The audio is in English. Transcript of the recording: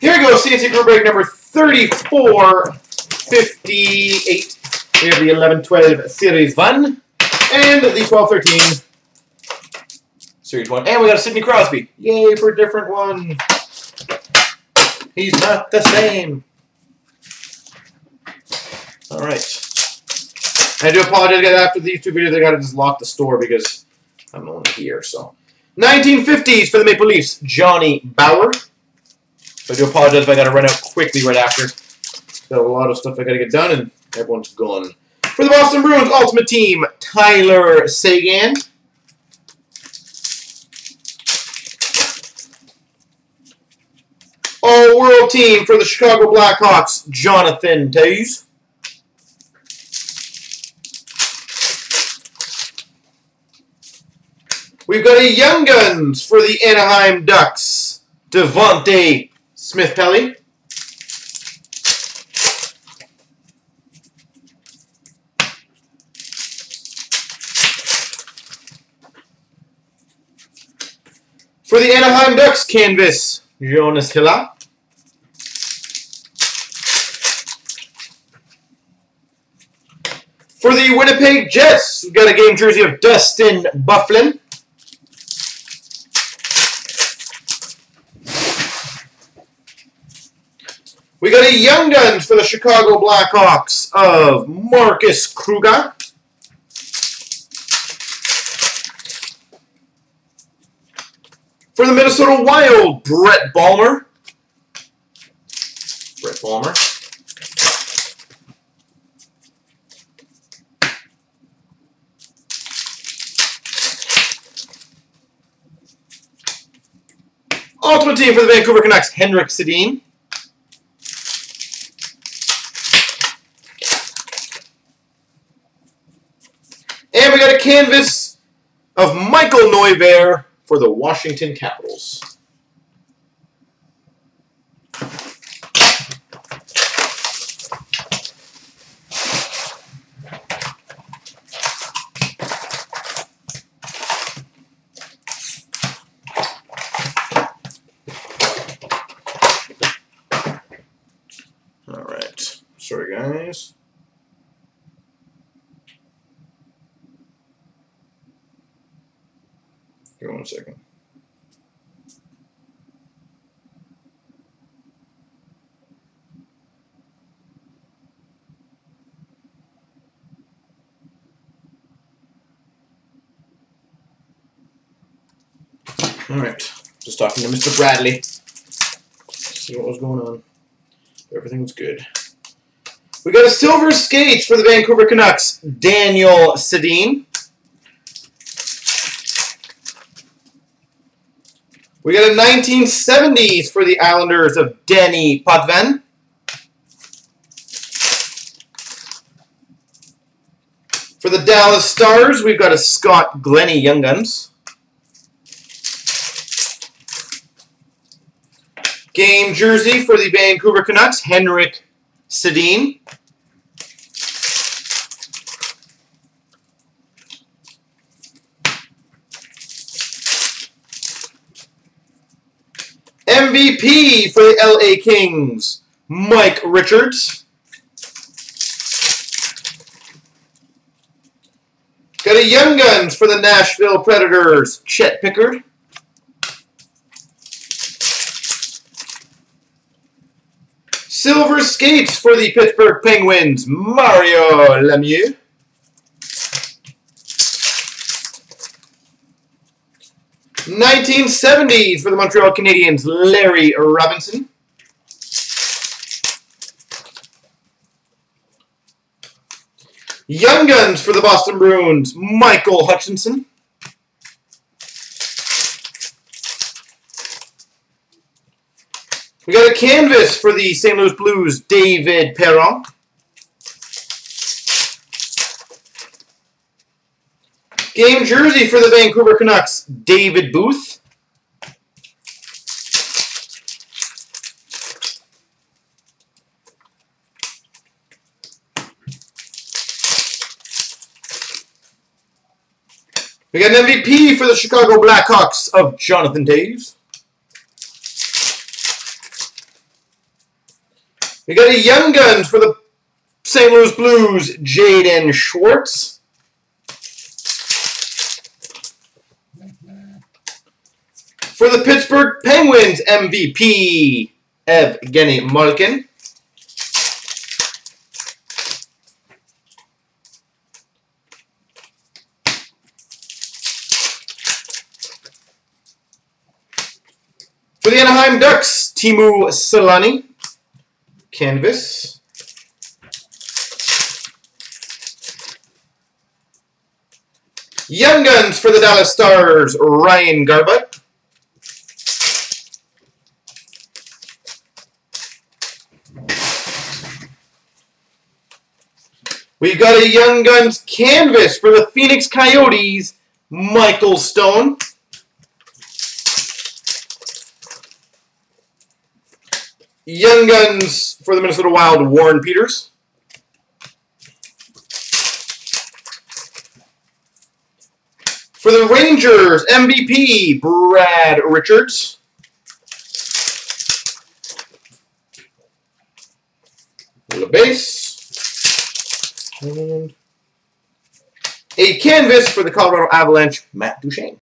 Here we go, CNC group break number 3458. We have the 1112 Series 1 and the 1213 Series 1. And we got a Sidney Crosby. Yay for a different one. He's not the same. All right. I do apologize again after these two videos. I got to just lock the store because I'm only here. So, 1950s for the Maple Leafs, Johnny Bower. I do apologize if I got to run out quickly right after. Got a lot of stuff I got to get done, and everyone's gone. For the Boston Bruins Ultimate Team, Tyler Seguin. All-World Team for the Chicago Blackhawks, Jonathan Toews. We've got a Young Guns for the Anaheim Ducks, Devante Smith-Pelly. For the Anaheim Ducks canvas, Jonas Hiller. For the Winnipeg Jets, we've got a game jersey of Dustin Byfuglien. We got a Young Guns for the Chicago Blackhawks of Marcus Kruger. For the Minnesota Wild, Brett Bulmer. Brett Bulmer. Ultimate team for the Vancouver Canucks, Henrik Sedin. And we got a canvas of Michael Neuvirth for the Washington Capitals. All right. Sorry, guys. Give me one second. All right, just talking to Mr. Bradley. See what was going on. Everything was good. We got a silver skates for the Vancouver Canucks, Daniel Sedin. We got a 1970s for the Islanders of Denny Potvin. For the Dallas Stars, we've got a Scott Glennie Young Guns. Game jersey for the Vancouver Canucks, Henrik Sedin. MVP for the LA Kings, Mike Richards. Got a Young Guns for the Nashville Predators, Chet Pickard. Silver Skates for the Pittsburgh Penguins, Mario Lemieux. Nineteen seventies for the Montreal Canadiens, Larry Robinson. Young Guns for the Boston Bruins, Michael Hutchinson. We got a canvas for the St. Louis Blues, David Perron. Game jersey for the Vancouver Canucks, David Booth. We got an MVP for the Chicago Blackhawks of Jonathan Toews. We got a Young Guns for the St. Louis Blues, Jaden Schwartz. For the Pittsburgh Penguins, MVP, Evgeny Malkin. For the Anaheim Ducks, Teemu Selanne. Canvas. Young Guns for the Dallas Stars, Ryan Garbutt. We've got a Young Guns canvas for the Phoenix Coyotes, Michael Stone. Young Guns for the Minnesota Wild, Warren Peters. For the Rangers, MVP, Brad Richards. The base. And a canvas for the Colorado Avalanche, Matt Duchene.